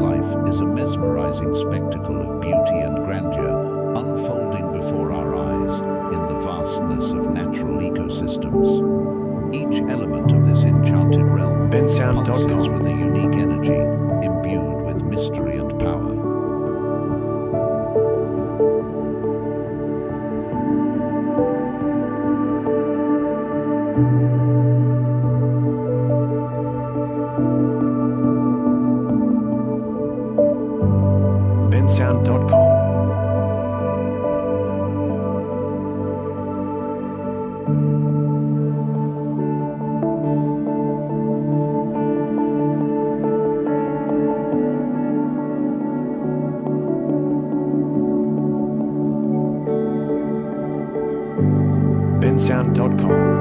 Wildlife is a mesmerizing spectacle of beauty and grandeur unfolding before our eyes in the vastness of natural ecosystems. Each element of this enchanted realm pulses with a unique energy imbued with mystery and power. bensound.com. bensound.com.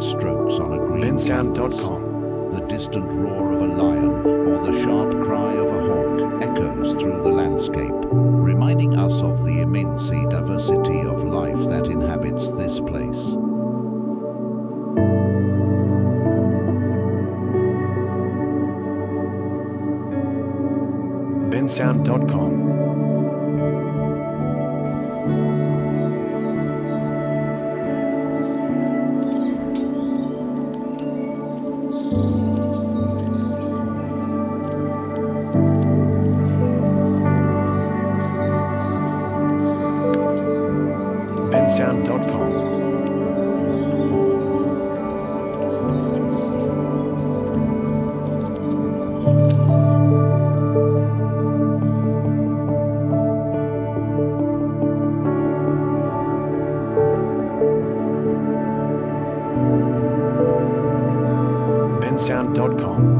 strokes on a green bensound.com. The distant roar of a lion or the sharp cry of a hawk echoes through the landscape, reminding us of the immense diversity of life that inhabits this place. bensound.com. bensound.com. bensound.com.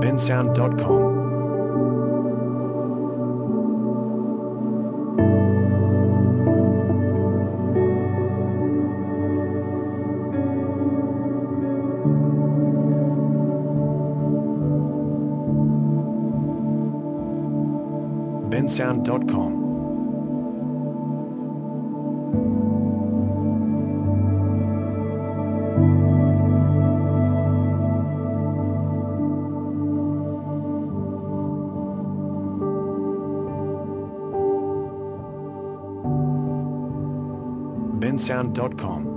bensound.com. bensound.com. bensound.com.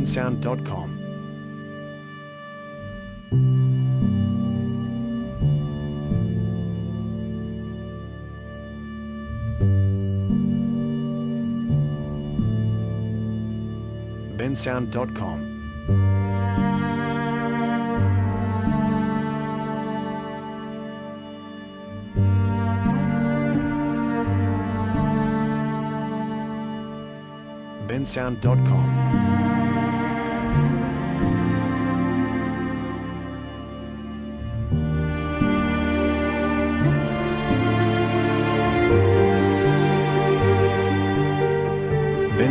bensound.com. bensound.com. bensound.com.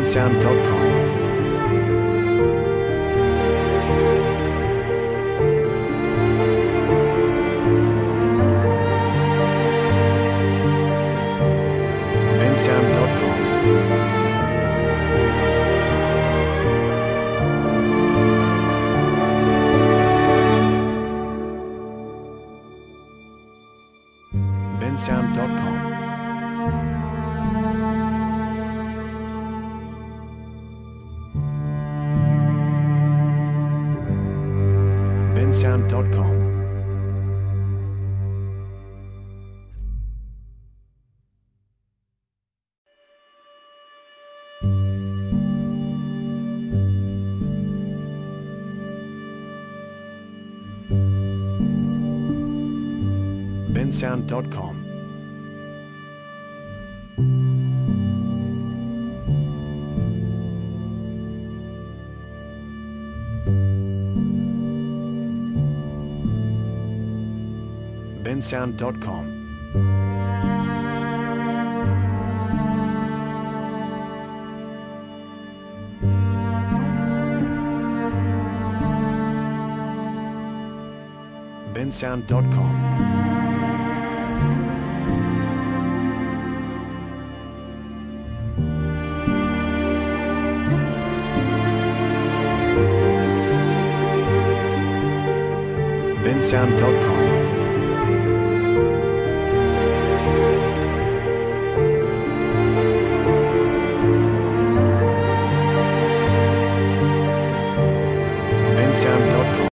sound.com. Sound.com. bensound.com sirensound.com. bensound.com. bensound.com.